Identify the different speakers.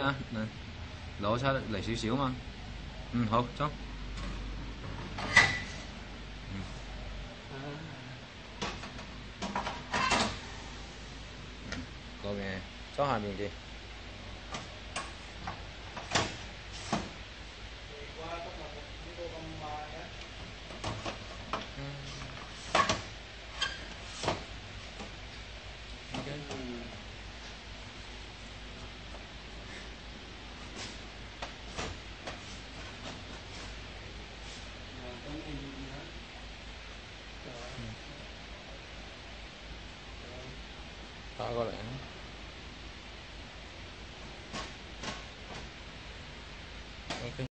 Speaker 1: 啊，攞出嚟少少嘛，嗯好，装，嗯，后面装下面啲。打过来。